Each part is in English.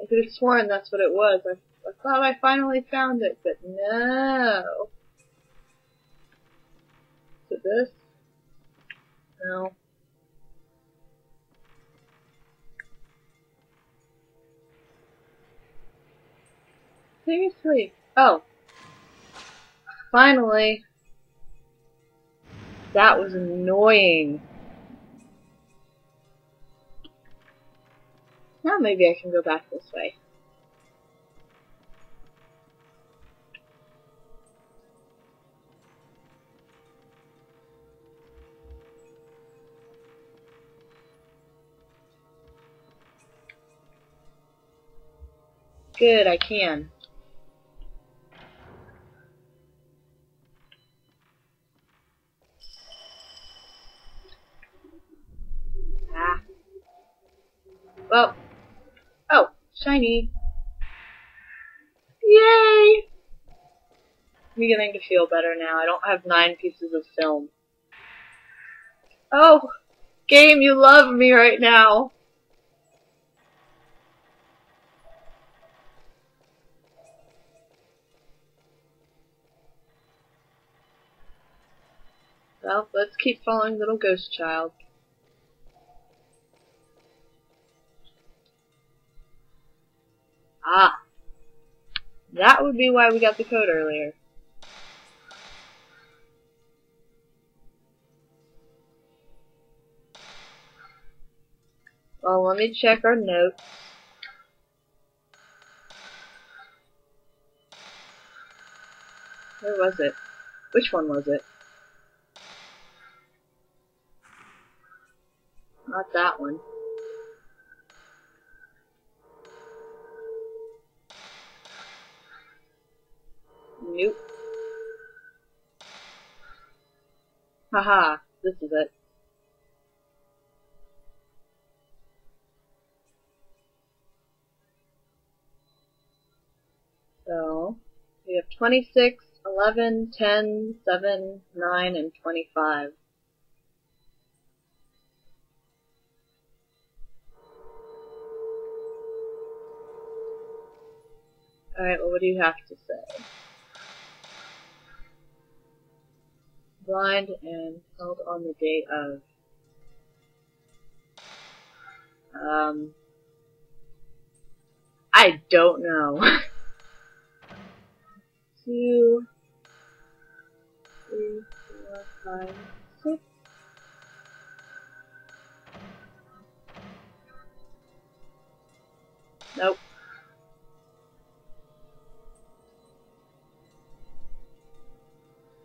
I could have sworn that's what it was. I, I thought I finally found it, but no. Is it this? No. Seriously? Oh. Finally. That was annoying. Now maybe I can go back this way. Good, I can. Shiny. Yay! I'm beginning to feel better now. I don't have nine pieces of film. Oh! Game, you love me right now! Well, let's keep following little ghost child. Would be why we got the code earlier. Well, let me check our notes. Where was it? Which one was it? Not that one. Nope. Haha, this is it. So, we have 26, 11, 10, 7, 9, and 25. Alright, well what do you have to say? Blind and held on the day of. Um. I don't know. Two, three, four, five, six. Nope.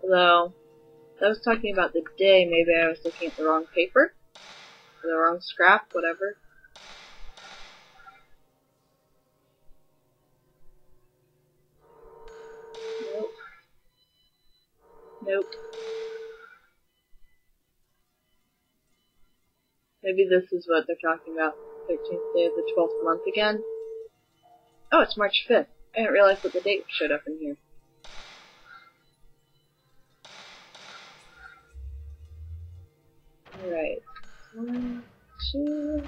Although, I was talking about the day, maybe I was looking at the wrong paper? Or the wrong scrap, whatever. Nope. Nope. Maybe this is what they're talking about. 13th day of the 12th month again. Oh, it's March 5th. I didn't realize that the date showed up in here. Alright. One, two.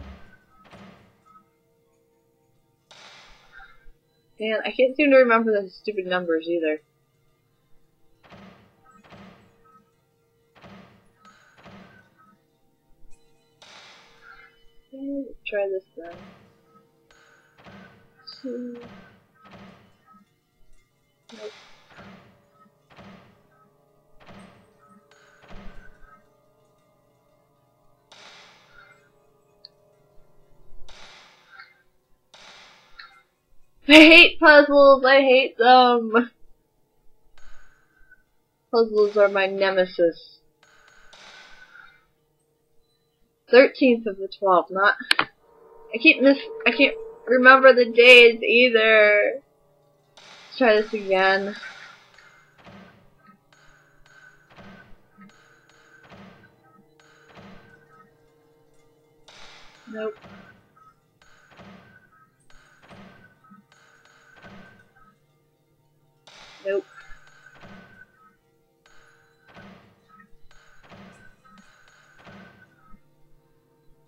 Man, I can't seem to remember the stupid numbers either. Let's try this then. Two. I hate puzzles, I hate them. Puzzles are my nemesis. 13th of the 12th, not... I keep miss... I can't remember the days either. Let's try this again. Nope.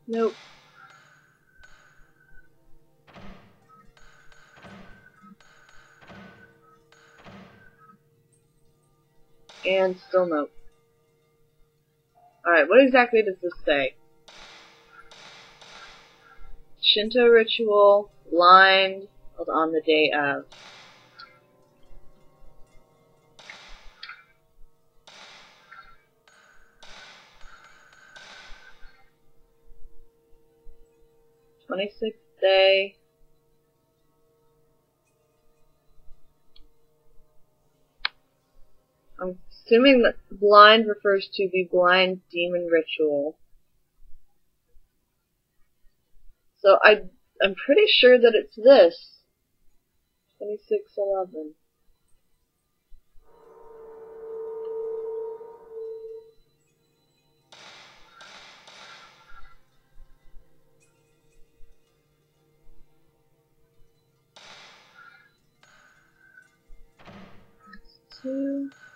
Nope. And still nope. Alright, what exactly does this say? Shinto ritual, lined on the day of. Twenty-sixth day. I'm assuming that blind refers to the blind demon ritual. So I, I'm pretty sure that it's this. 2611. Two.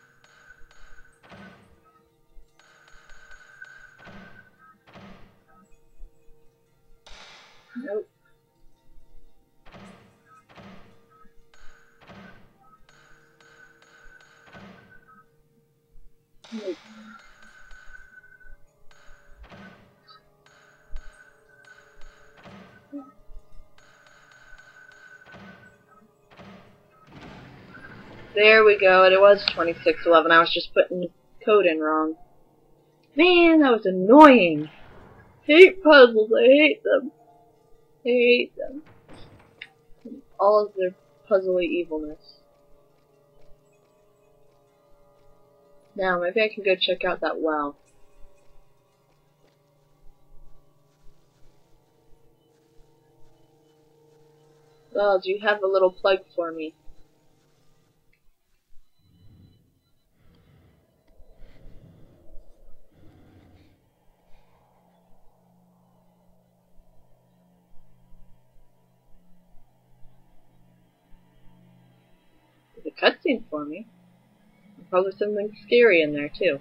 There we go, and it was 2611. I was just putting code in wrong. Man, that was annoying. Hate puzzles, I hate them. I hate them. All of their puzzly evilness. Now, maybe I can go check out that well. Well, do you have a little plug for me? Cutscene for me. Probably something scary in there too.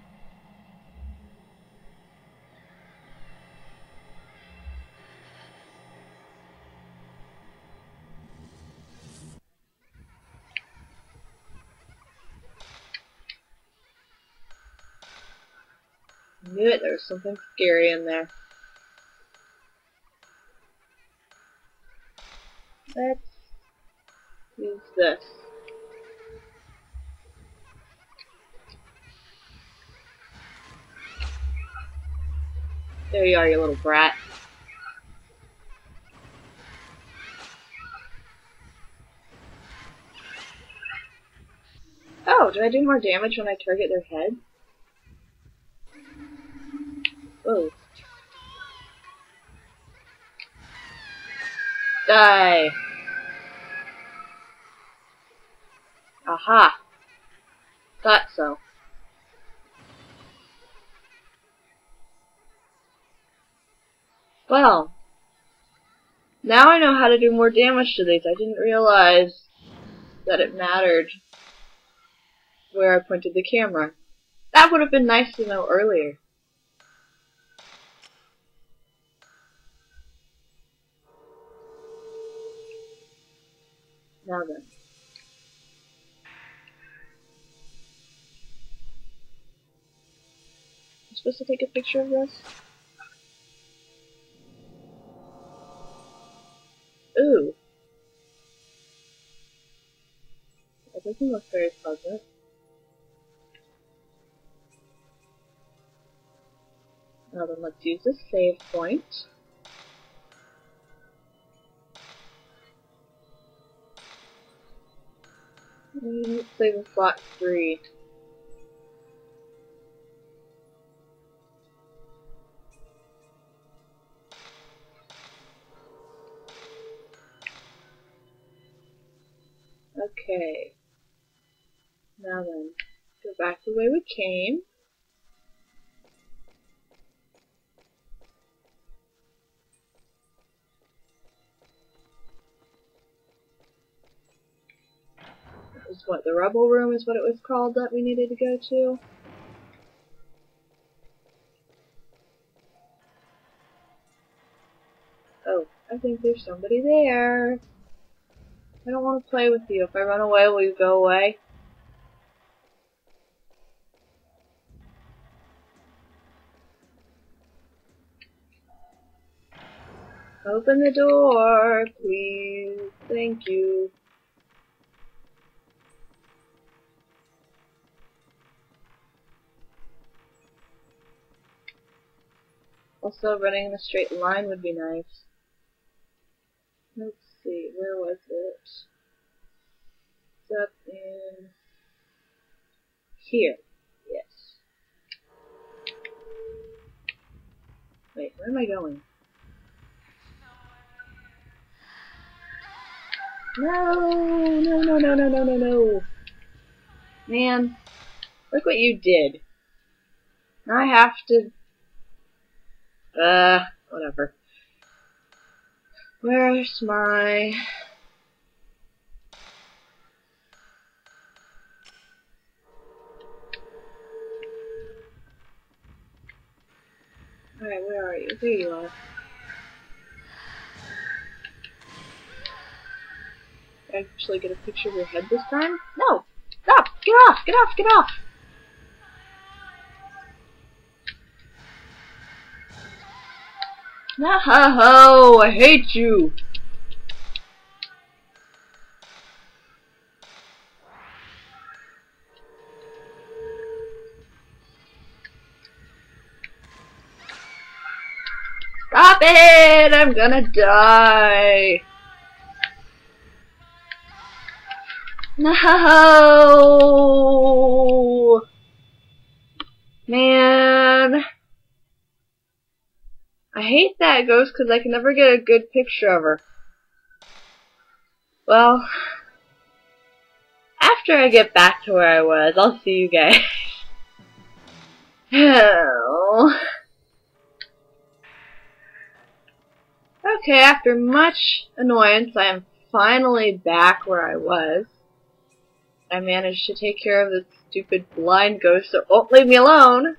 I knew it, there was something scary in there. Let's use this. There you are, you little brat. Oh, do I do more damage when I target their head? Oh. Die. Aha. Thought so. Well, now I know how to do more damage to these. I didn't realize that it mattered where I pointed the camera. That would have been nice to know earlier. Now then. I'm supposed to take a picture of this? Ooh. That doesn't look very pleasant. Now then, let's use this save point. Let's save in slot 3. Okay. Now then, go back the way we came. That was what, the rebel room is what it was called that we needed to go to? Oh, I think there's somebody there. I don't want to play with you. If I run away, will you go away? Open the door, please. Thank you. Also, running in a straight line would be nice. Oops see, where was it? It's up in here. Yes. Wait, where am I going? No, no, no, no, no, no, no, no. Man, look what you did. I have to uh, whatever. Where's my... Alright, where are you? There you are. Actually get a picture of your head this time? No! Stop! Get off! Get off! Get off! No, I hate you. Stop it! I'm gonna die. No! Man. I hate that ghost because I can never get a good picture of her. Well, after I get back to where I was, I'll see you guys. okay, after much annoyance, I am finally back where I was. I managed to take care of the stupid blind ghost that won't leave me alone.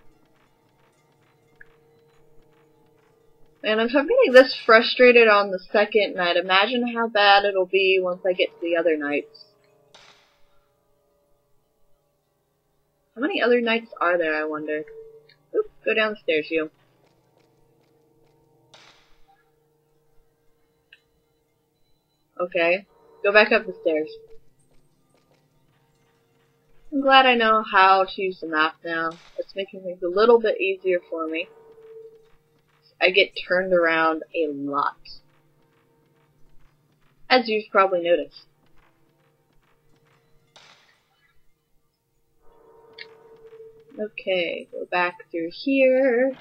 And if I'm getting this frustrated on the second night, imagine how bad it'll be once I get to the other nights. How many other nights are there, I wonder? Oop, go downstairs, you. Okay, go back up the stairs. I'm glad I know how to use the map now. It's making things a little bit easier for me. I get turned around a lot. As you've probably noticed. Okay, go back through here.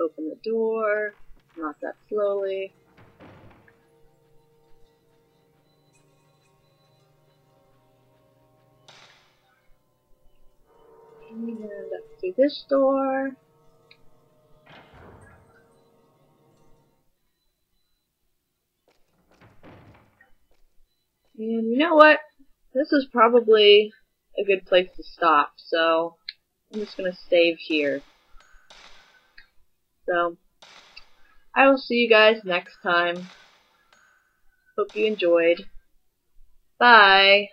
Open the door. Not that slowly. And through this door. And you know what? This is probably a good place to stop, so I'm just going to save here. So, I will see you guys next time. Hope you enjoyed. Bye.